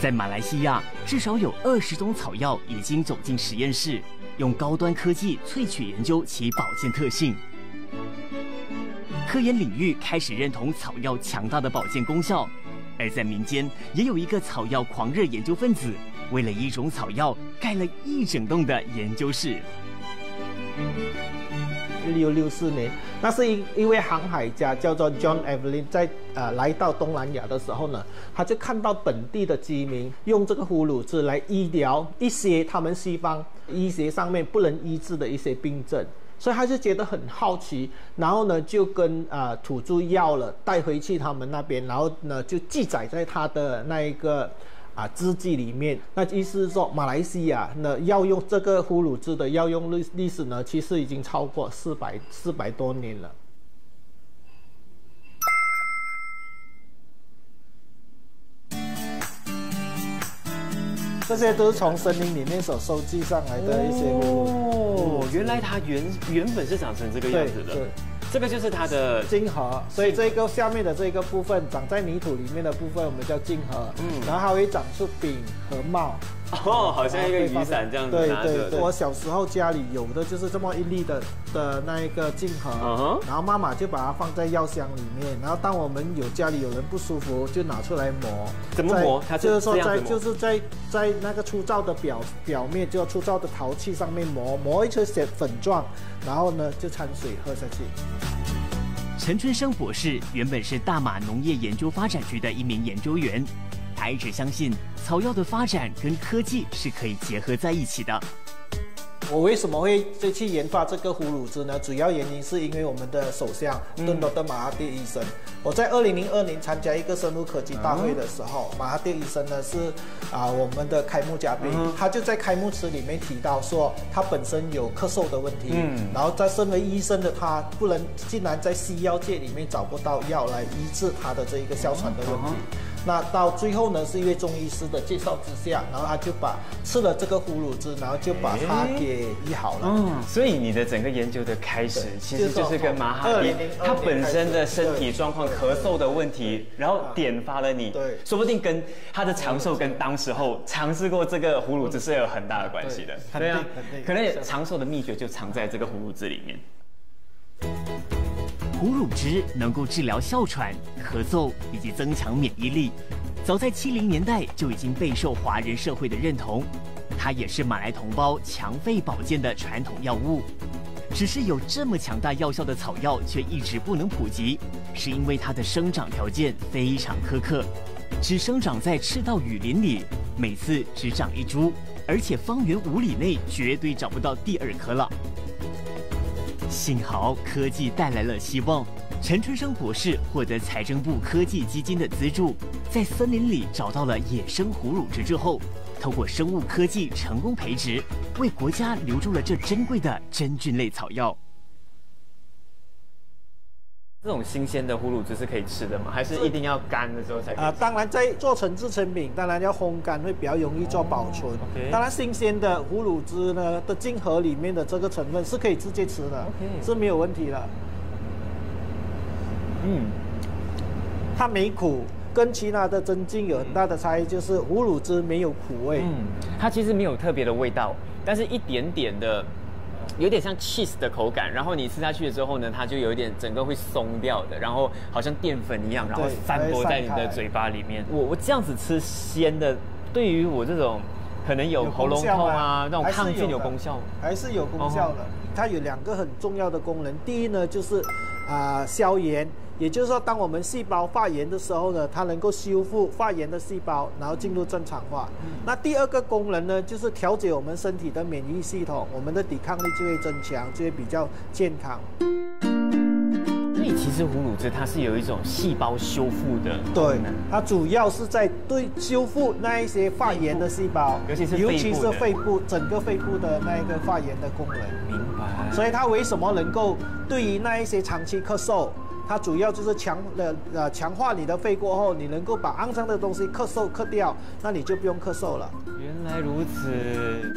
在马来西亚，至少有二十种草药已经走进实验室，用高端科技萃取研究其保健特性。科研领域开始认同草药强大的保健功效，而在民间也有一个草药狂热研究分子，为了一种草药盖了一整栋的研究室。一六六四年，那是一一位航海家叫做 John Evelyn，在呃来到东南亚的时候呢，他就看到本地的居民用这个葫芦汁来医疗一些他们西方医学上面不能医治的一些病症，所以他就觉得很好奇，然后呢就跟啊土著要了带回去他们那边，然后呢就记载在他的那一个。啊，字迹里面，那意思是说，马来西亚呢药用这个呼噜汁的药用历历史呢，其实已经超过四百四百多年了。这些都是从森林里面所收集上来的一些哦，原来它原原本是长成这个样子的。这个就是它的茎核，所以这个下面的这个部分长在泥土里面的部分，我们叫茎核。嗯，然后还会长出柄和帽。哦，好像一个雨伞这样子。对对对，我小时候家里有的就是这么一粒的的那一个镜盒，然后妈妈就把它放在药箱里面，然后当我们有家里有人不舒服，就拿出来磨。怎么磨？它就是说在就是在在那个粗糙的表表面，就粗糙的陶器上面磨磨一层粉粉状，然后呢就掺水喝下去。陈春生博士原本是大马农业研究发展局的一名研究员。他一直相信草药的发展跟科技是可以结合在一起的。我为什么会再去研发这个葫芦汁呢？主要原因是因为我们的首相顿多的马哈蒂医生。我在二零零二年参加一个生物科技大会的时候，马哈蒂医生呢是啊我们的开幕嘉宾，他就在开幕词里面提到说，他本身有咳嗽的问题，然后在身为医生的他不能竟然在西药界里面找不到药来医治他的这一个哮喘的问题。那到最后呢，是一位中医师的介绍之下，然后他就把吃了这个葫芦汁，然后就把它给医好了。嗯，所以你的整个研究的开始，其实就是跟马哈迪他本身的身体状况、咳嗽的问题，然后点发了你。对，说不定跟他的长寿跟当时候尝试过这个葫芦汁是有很大的关系的。对啊，可能长寿的秘诀就藏在这个葫芦汁里面。虎乳汁能够治疗哮喘、咳嗽以及增强免疫力，早在七零年代就已经备受华人社会的认同。它也是马来同胞强肺保健的传统药物。只是有这么强大药效的草药，却一直不能普及，是因为它的生长条件非常苛刻，只生长在赤道雨林里，每次只长一株，而且方圆五里内绝对找不到第二棵了。幸好科技带来了希望，陈春生博士获得财政部科技基金的资助，在森林里找到了野生哺乳植之后，通过生物科技成功培植，为国家留住了这珍贵的真菌类草药。这种新鲜的葫芦汁是可以吃的吗？还是一定要干的时候才？啊，当然在做成制成品，当然要烘干会比较容易做保存。当然新鲜的葫芦汁呢的晶核里面的这个成分是可以直接吃的，是没有问题的。嗯，它没苦，跟其他的真菌有很大的差异，就是葫芦汁没有苦味。嗯，它其实没有特别的味道，但是一点点的。有点像 cheese 的口感，然后你吃下去了之后呢，它就有一点整个会松掉的，然后好像淀粉一样，然后散播在你的嘴巴里面。我我这样子吃鲜的，对于我这种可能有喉咙痛啊那种抗菌有功效，还是有功效的。它有两个很重要的功能，第一呢就是啊消炎。也就是说，当我们细胞发炎的时候呢，它能够修复发炎的细胞，然后进入正常化。那第二个功能呢，就是调节我们身体的免疫系统，我们的抵抗力就会增强，就会比较健康。所以其实葫芦汁它是有一种细胞修复的对，它主要是在对修复那一些发炎的细胞，尤其是尤其是肺部整个肺部的那一个发炎的功能。明白。所以它为什么能够对于那一些长期咳嗽？它主要就是强的呃强化你的肺过后，你能够把肮脏的东西咳嗽咳掉，那你就不用咳嗽了。原来如此。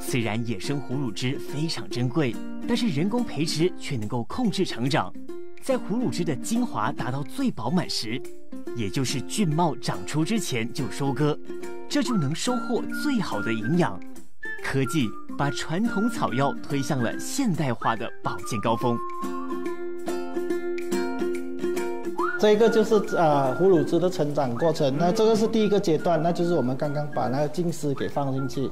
虽然野生葫芦汁非常珍贵，但是人工培植却能够控制成长。在葫芦汁的精华达到最饱满时，也就是菌茂长出之前就收割，这就能收获最好的营养。科技把传统草药推向了现代化的保健高峰。这个就是呃葫芦枝的成长过程，那这个是第一个阶段，那就是我们刚刚把那个茎丝给放进去。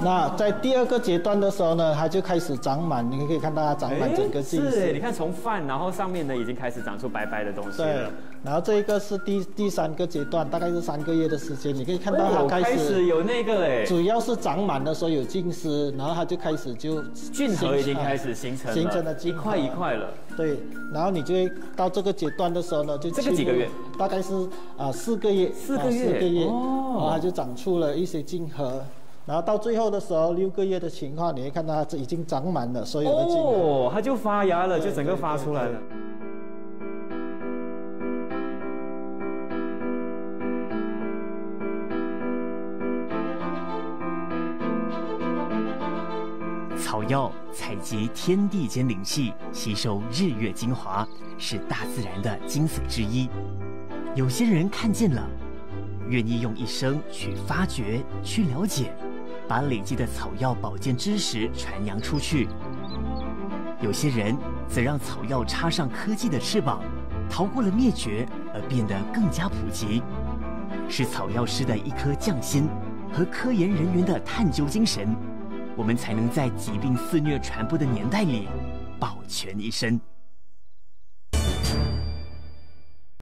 那在第二个阶段的时候呢，它就开始长满，你可以看到它长满整个茎丝。是，你看从饭，然后上面呢已经开始长出白白的东西了。对，然后这一个是第第三个阶段，大概是三个月的时间，你可以看到它开始有那个哎，主要是长满的时候有茎丝，然后它就开始就菌核已经开始形成，形成了一块一块了。对，然后你就会到这个阶段的时候呢，就这个几个月，大概是啊四个月，四个月，四个月，然后它就长出了一些茎核，然后到最后的时候六个月的情况，你会看到它已经长满了所有的茎核，哦，它就发芽了，就整个发出来了。草药采集天地间灵气，吸收日月精华，是大自然的精髓之一。有些人看见了，愿意用一生去发掘、去了解，把累积的草药保健知识传扬出去。有些人则让草药插上科技的翅膀，逃过了灭绝，而变得更加普及，是草药师的一颗匠心和科研人员的探究精神。我们才能在疾病肆虐传播的年代里保全一生。